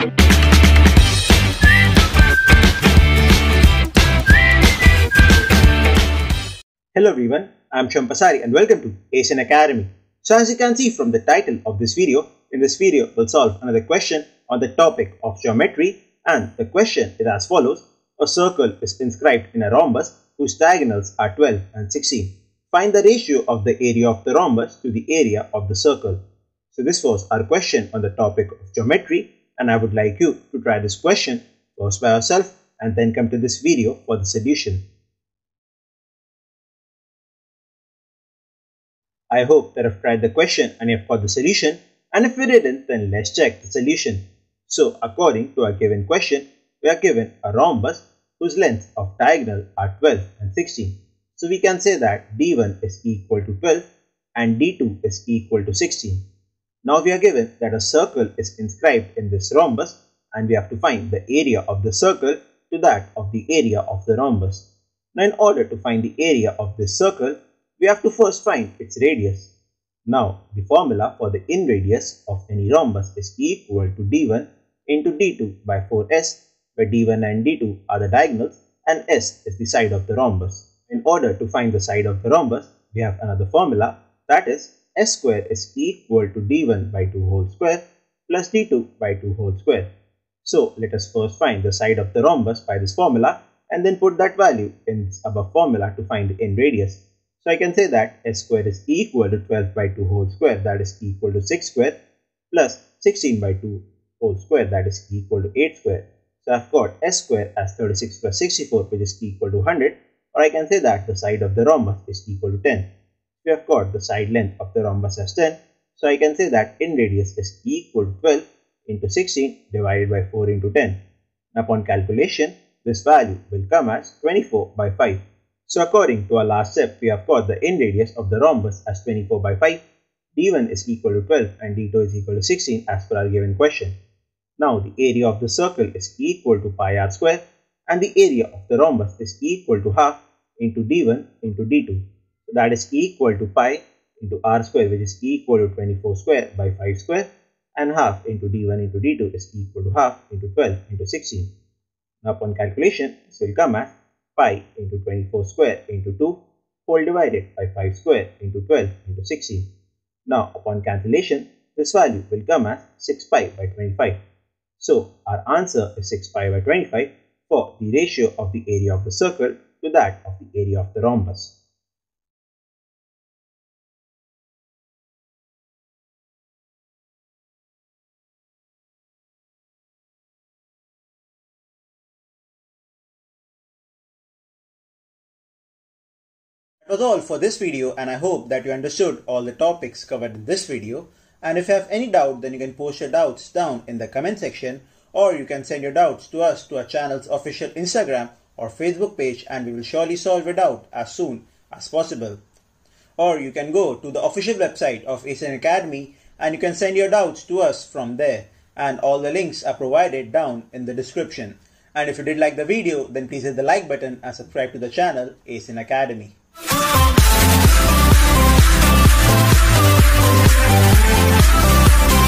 Hello everyone, I am Shivam Pasari and welcome to Ace In Academy. So as you can see from the title of this video, in this video we'll solve another question on the topic of geometry and the question is as follows. A circle is inscribed in a rhombus whose diagonals are 12 and 16. Find the ratio of the area of the rhombus to the area of the circle. So this was our question on the topic of geometry and I would like you to try this question first by yourself and then come to this video for the solution. I hope that I've tried the question and you've got the solution and if you didn't then let's check the solution. So according to our given question, we are given a rhombus whose lengths of diagonal are 12 and 16. So we can say that d1 is equal to 12 and d2 is equal to 16. Now we are given that a circle is inscribed in this rhombus and we have to find the area of the circle to that of the area of the rhombus. Now in order to find the area of this circle, we have to first find its radius. Now, the formula for the in radius of any rhombus is equal to d1 into d2 by 4s, where d1 and d2 are the diagonals and s is the side of the rhombus. In order to find the side of the rhombus, we have another formula that is s square is equal to d1 by 2 whole square plus d2 by 2 whole square. So, let us first find the side of the rhombus by this formula and then put that value in this above formula to find the in radius. So I can say that s square is equal to 12 by 2 whole square that is equal to 6 square plus 16 by 2 whole square that is equal to 8 square. So I've got s square as 36 plus 64 which is equal to 100 or I can say that the side of the rhombus is equal to 10. We have got the side length of the rhombus as 10 so I can say that in radius is equal to 12 into 16 divided by 4 into 10. Upon calculation this value will come as 24 by 5. So according to our last step, we have got the in radius of the rhombus as 24 by 5, d1 is equal to 12 and d2 is equal to 16 as per our given question. Now the area of the circle is equal to pi r square and the area of the rhombus is equal to half into d1 into d2. That is equal to pi into r square which is equal to 24 square by 5 square and half into d1 into d2 is equal to half into 12 into 16. Now upon calculation, this will come as pi into 24 square into 2 whole divided by 5 square into 12 into 16. Now upon cancellation, this value will come as 6 pi by 25. So our answer is 6 pi by 25 for the ratio of the area of the circle to that of the area of the rhombus. Was all for this video and I hope that you understood all the topics covered in this video. And if you have any doubt then you can post your doubts down in the comment section or you can send your doubts to us to our channel's official Instagram or Facebook page and we will surely solve your doubt as soon as possible. Or you can go to the official website of Ace In Academy and you can send your doubts to us from there and all the links are provided down in the description. And if you did like the video then please hit the like button and subscribe to the channel Ace In Academy. Thank you.